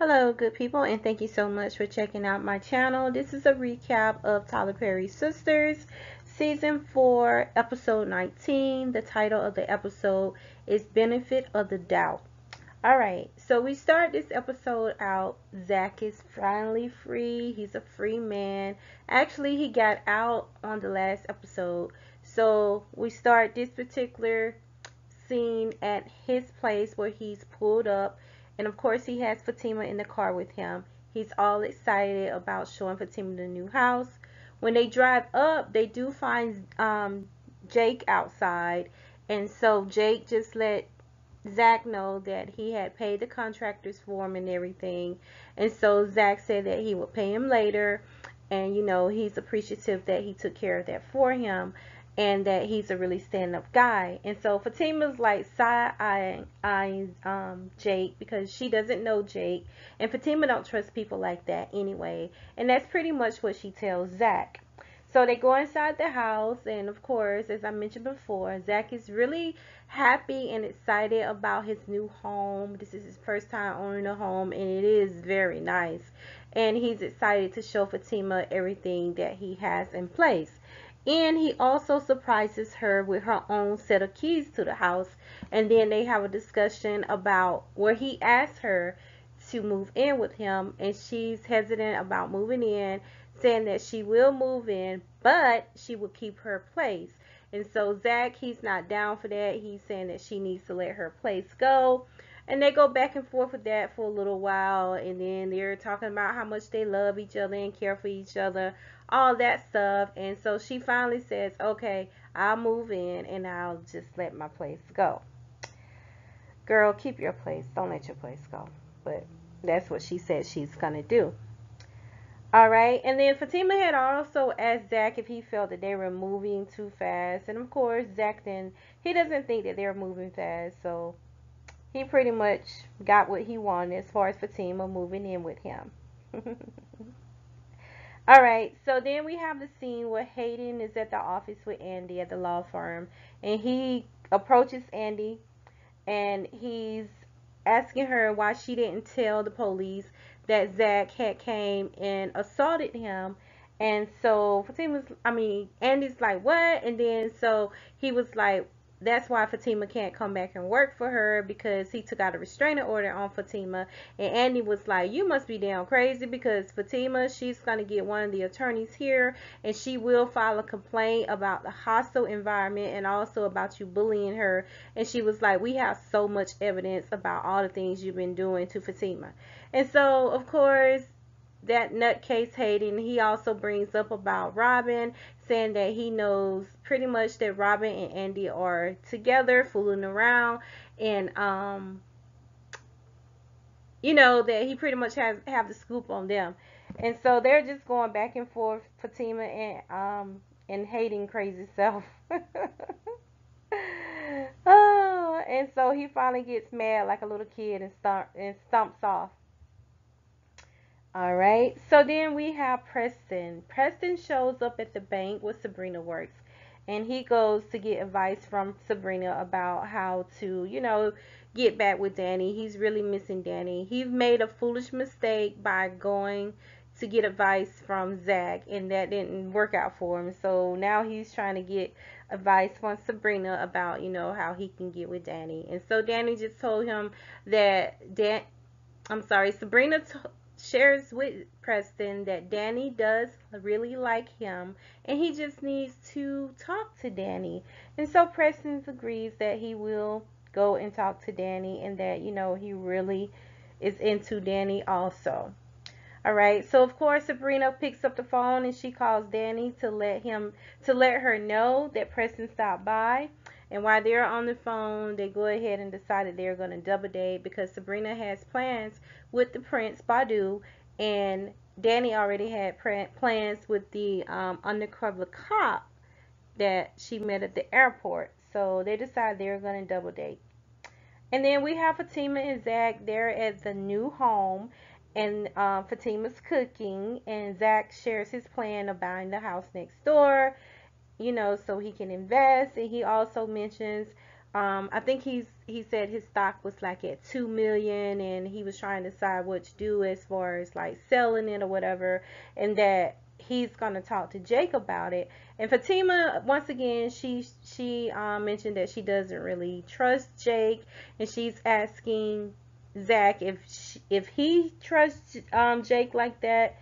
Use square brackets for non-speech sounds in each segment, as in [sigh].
Hello, good people, and thank you so much for checking out my channel. This is a recap of Tyler Perry Sistas, Season 4, Episode 19. The title of the episode is Benefit of the Doubt. Alright, so we start this episode out. Zach is finally free. He's a free man. Actually, he got out on the last episode. So we start this particular scene at his place where he's pulled up and of course, he has Fatima in the car with him. He's all excited about showing Fatima the new house. When they drive up, they do find um, Jake outside. And so Jake just let Zach know that he had paid the contractors for him and everything. And so Zach said that he would pay him later. And, you know, he's appreciative that he took care of that for him and that he's a really stand-up guy. And so Fatima's like side-eyeing um, Jake because she doesn't know Jake. And Fatima don't trust people like that anyway. And that's pretty much what she tells Zach. So they go inside the house, and of course, as I mentioned before, Zach is really happy and excited about his new home. This is his first time owning a home, and it is very nice. And he's excited to show Fatima everything that he has in place. And he also surprises her with her own set of keys to the house. And then they have a discussion about where he asks her to move in with him. And she's hesitant about moving in, saying that she will move in, but she will keep her place. And so Zach, he's not down for that. He's saying that she needs to let her place go. And they go back and forth with that for a little while. And then they're talking about how much they love each other and care for each other all that stuff. And so she finally says, okay, I'll move in and I'll just let my place go. Girl, keep your place. Don't let your place go. But that's what she said she's to do. All right. And then Fatima had also asked Zach if he felt that they were moving too fast. And of course, Zach then, he doesn't think that they're moving fast. So he pretty much got what he wanted as far as Fatima moving in with him. [laughs] All right, so then we have the scene where Hayden is at the office with Andy at the law firm, and he approaches Andy, and he's asking her why she didn't tell the police that Zach had came and assaulted him. And so Fatima's, I mean, Andy's like, what? And then so he was like, that's why Fatima can't come back and work for her because he took out a restraining order on Fatima. And Andy was like, You must be down crazy because Fatima, she's going to get one of the attorneys here and she will file a complaint about the hostile environment and also about you bullying her. And she was like, We have so much evidence about all the things you've been doing to Fatima. And so, of course, that nutcase Hayden, he also brings up about Robin, saying that he knows pretty much that Robin and Andy are together, fooling around, and um, you know that he pretty much has have the scoop on them, and so they're just going back and forth, Fatima and um and Hayden crazy self. [laughs] oh, and so he finally gets mad like a little kid and stomp and stomps off. All right, so then we have Preston. Preston shows up at the bank where Sabrina works, and he goes to get advice from Sabrina about how to, you know, get back with Danny. He's really missing Danny. He made a foolish mistake by going to get advice from Zach, and that didn't work out for him. So now he's trying to get advice from Sabrina about, you know, how he can get with Danny. And so Danny just told him that Dan, I'm sorry, Sabrina shares with Preston that Danny does really like him and he just needs to talk to Danny. And so Preston agrees that he will go and talk to Danny and that, you know, he really is into Danny also. All right. So of course Sabrina picks up the phone and she calls Danny to let him to let her know that Preston stopped by. And while they're on the phone, they go ahead and decided they're going to double date because Sabrina has plans with the Prince Badu, and Danny already had plans with the um, undercover cop that she met at the airport. So they decide they're going to double date. And then we have Fatima and Zach there at the new home. And uh, Fatima's cooking. And Zach shares his plan of buying the house next door you know, so he can invest. And he also mentions Um, I think he's he said his stock was like at two million, and he was trying to decide what to do as far as like selling it or whatever, and that he's gonna talk to Jake about it. And Fatima, once again, she she um, mentioned that she doesn't really trust Jake, and she's asking Zach if she, if he trusts um, Jake like that.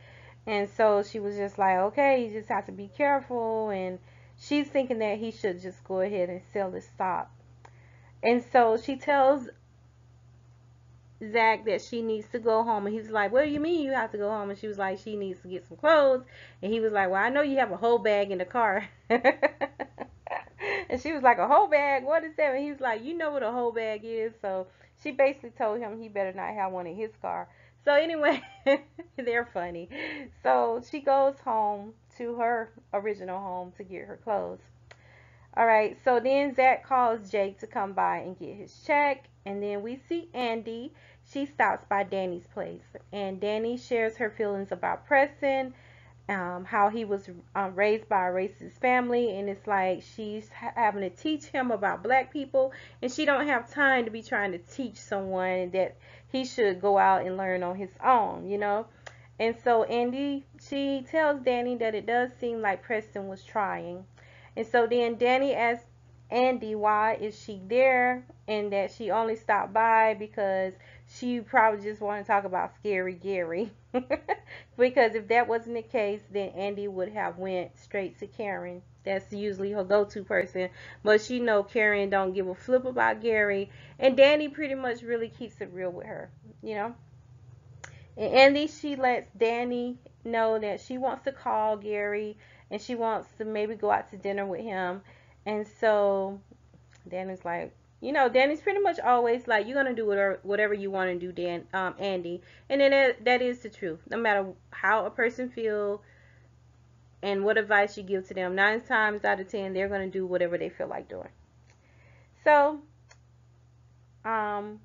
And so she was just like, okay, you just have to be careful. And she's thinking that he should just go ahead and sell the stock. And so she tells Zach that she needs to go home. And he's like, What do you mean you have to go home? And she was like, She needs to get some clothes. And he was like, Well, I know you have a whole bag in the car. [laughs] and she was like, A whole bag? What is that? And he was like, You know what a whole bag is. So she basically told him he better not have one in his car. So anyway, [laughs] they're funny. So she goes home to her original home to get her clothes. All right, so then Zach calls Jake to come by and get his check. And then we see Andy. She stops by Danny's place. And Danny shares her feelings about Preston, um, how he was um, raised by a racist family. And it's like she's having to teach him about black people. And she don't have time to be trying to teach someone that he should go out and learn on his own, you know. And so Andy, she tells Danny that it does seem like Preston was trying. And so then Danny asks Andy why is she there and that she only stopped by because she probably just wanted to talk about scary Gary. [laughs] because if that wasn't the case, then Andy would have went straight to Karen. That's usually her go-to person. But she know Karen don't give a flip about Gary. And Danny pretty much really keeps it real with her, you know. And Andy, she lets Danny know that she wants to call Gary and she wants to maybe go out to dinner with him. And so Danny's like, you know, Danny's pretty much always like, you're gonna do whatever whatever you want to do, Dan, um, Andy. And then that, that is the truth. No matter how a person feel and what advice you give to them, nine times out of ten, they're gonna do whatever they feel like doing. So, um,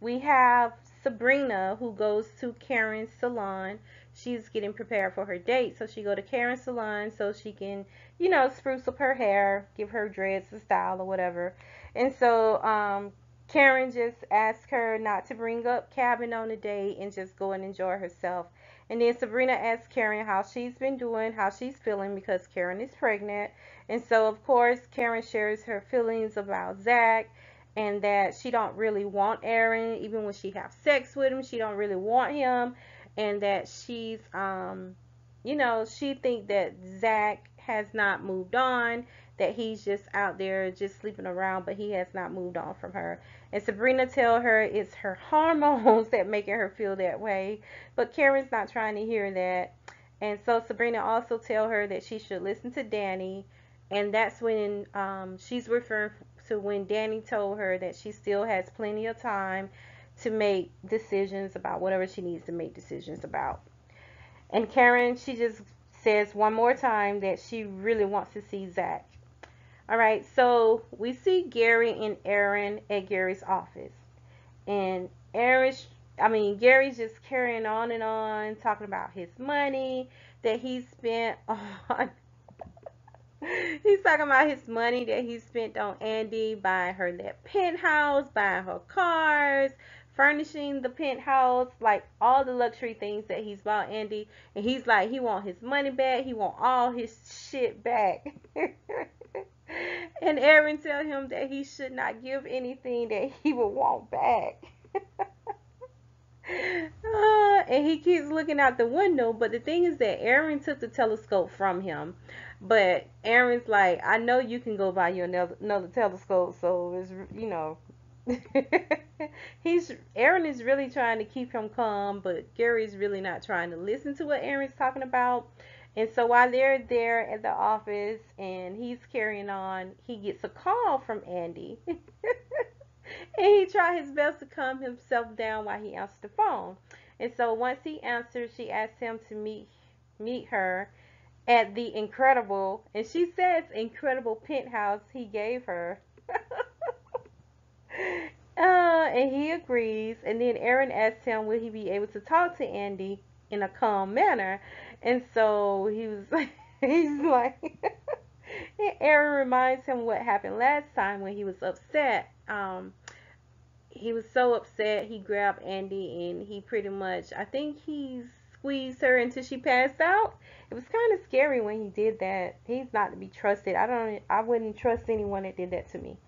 we have Sabrina who goes to Karen's salon she's getting prepared for her date. So she go to Karen's salon so she can, you know, spruce up her hair, give her dreads a style or whatever. And so um, Karen just asked her not to bring up Calvin on the date and just go and enjoy herself. And then Sabrina asks Karen how she's been doing, how she's feeling because Karen is pregnant. And so of course Karen shares her feelings about Zach and that she don't really want Aaron even when she have sex with him. She don't really want him and that she's um you know she think that Zach has not moved on that he's just out there just sleeping around but he has not moved on from her and Sabrina tell her it's her [laughs] hormones that making her feel that way but Karen's not trying to hear that and so Sabrina also tell her that she should listen to Danny and that's when um, she's referring to when Danny told her that she still has plenty of time to make decisions about whatever she needs to make decisions about. And Karen, she just says one more time that she really wants to see Zach. All right, so we see Gary and Aaron at Gary's office. And Aaron, I mean, Gary's just carrying on and on, talking about his money that he spent [laughs] on. [laughs] He's talking about his money that he spent on Andy, buying her that penthouse, buying her cars, furnishing the penthouse, like all the luxury things that he's bought Andy. And he's like, he want his money back. He want all his shit back. [laughs] and Aaron tell him that he should not give anything that he would want back. [laughs] uh, [laughs] and he keeps looking out the window. But the thing is that Aaron took the telescope from him. But Aaron's like, I know you can go buy you another, another telescope. So it's, you know, [laughs] he's Aaron is really trying to keep him calm, but Gary's really not trying to listen to what Aaron's talking about. And so while they're there at the office and he's carrying on, he gets a call from Andy. [laughs] and he tried his best to calm himself down while he answered the phone. And so once he answered, she asked him to meet meet her at the incredible, and she says incredible penthouse he gave her. [laughs] Uh, and he agrees. And then Aaron asks him, will he be able to talk to Andy in a calm manner? And so he was, [laughs] he's like, [laughs] and Aaron reminds him what happened last time when he was upset. Um, he was so upset he grabbed Andy and he pretty much I think he squeezed her until she passed out. It was kind of scary when he did that. He's not to be trusted. I don't I wouldn't trust anyone that did that to me.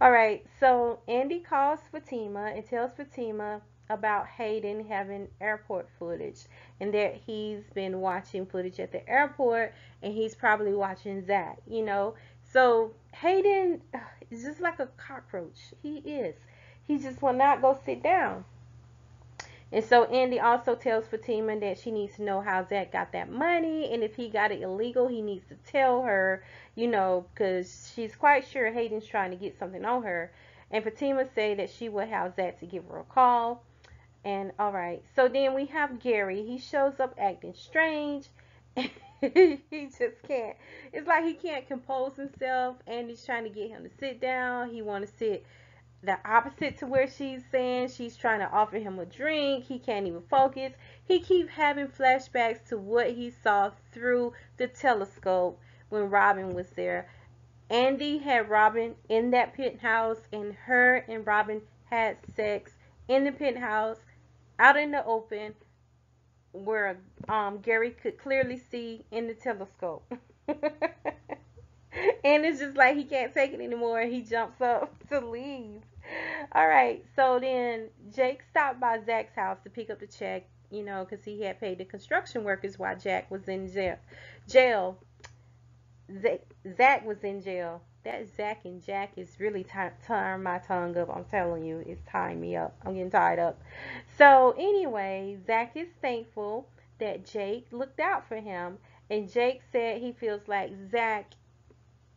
All right, so Andy calls Fatima and tells Fatima about Hayden having airport footage and that he's been watching footage at the airport and he's probably watching Zach, you know. So Hayden is just like a cockroach. He is. He just will not go sit down. And so Andy also tells Fatima that she needs to know how Zach got that money, and if he got it illegal, he needs to tell her, you know, because she's quite sure Hayden's trying to get something on her. And Fatima say that she will have Zach to give her a call. And all right, so then we have Gary. He shows up acting strange. [laughs] he just can't. It's like he can't compose himself. Andy's trying to get him to sit down. He want to sit the opposite to where she's saying she's trying to offer him a drink. He can't even focus. He keeps having flashbacks to what he saw through the telescope when Robin was there. Andy had Robin in that penthouse, and her and Robin had sex in the penthouse, out in the open, where um, Gary could clearly see in the telescope. [laughs] and it's just like he can't take it anymore. He jumps up [laughs] to leave. [laughs] All right, so then Jake stopped by Zach's house to pick up the check, you know, because he had paid the construction workers while Jack was in jail. Jail. Zach was in jail. That Zach and Jack is really tying my tongue up. I'm telling you, it's tying me up. I'm getting tied up. So anyway, Zach is thankful that Jake looked out for him, and Jake said he feels like Zach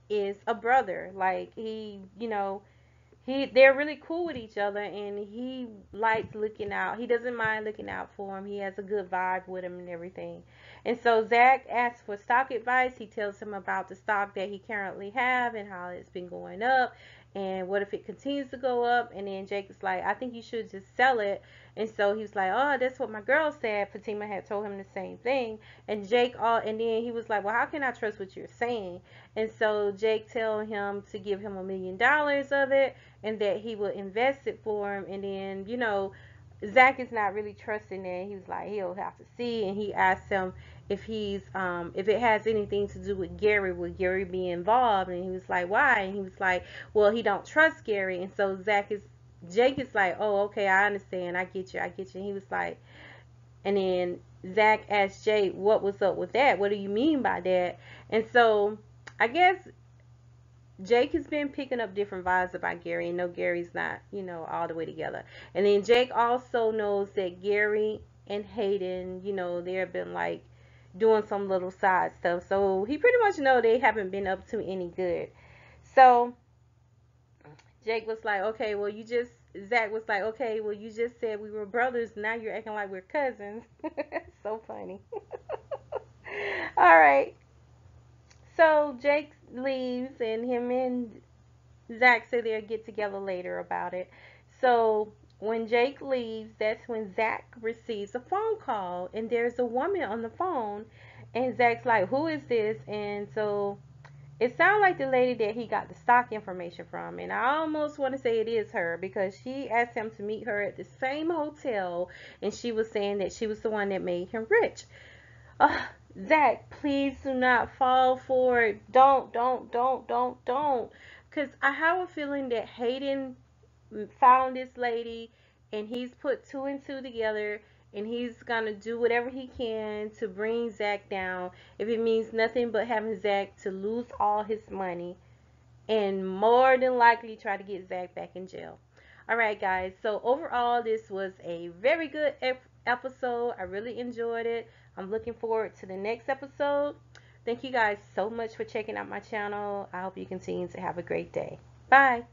is a brother. Like he, you know, he they're really cool with each other and he likes looking out. He doesn't mind looking out for him. He has a good vibe with him and everything. And so Zach asks for stock advice. He tells him about the stock that he currently have and how it's been going up and what if it continues to go up and then Jake is like I think you should just sell it and so he was like oh that's what my girl said Fatima had told him the same thing and Jake all and then he was like well how can I trust what you're saying and so Jake told him to give him a million dollars of it and that he would invest it for him and then you know Zach is not really trusting that he was like he'll have to see and he asked him if he's um if it has anything to do with Gary, would Gary be involved? And he was like, Why? And he was like, Well, he don't trust Gary and so Zach is Jake is like, Oh, okay, I understand, I get you, I get you. And he was like and then Zach asked Jake, What was up with that? What do you mean by that? And so I guess Jake has been picking up different vibes about Gary and no Gary's not, you know, all the way together. And then Jake also knows that Gary and Hayden, you know, they have been like doing some little side stuff. So he pretty much know they haven't been up to any good. So Jake was like, okay, well you just Zach was like, okay, well you just said we were brothers. Now you're acting like we're cousins. [laughs] so funny. [laughs] All right. So Jake leaves and him and Zach say they'll get together later about it. So when Jake leaves, that's when Zach receives a phone call, and there's a woman on the phone, and Zach's like, "Who is this?" And so it sounds like the lady that he got the stock information from, and I almost want to say it is her because she asked him to meet her at the same hotel, and she was saying that she was the one that made him rich. Uh, Zach, please do not fall for it. Don't, don't, don't, don't, don't. Because I have a feeling that Hayden found this lady and he's put two and two together and he's gonna do whatever he can to bring Zach down if it means nothing but having Zach to lose all his money and more than likely try to get Zach back in jail. Alright guys, so overall this was a very good ep episode. I really enjoyed it. I'm looking forward to the next episode. Thank you guys so much for checking out my channel. I hope you continue to have a great day. Bye.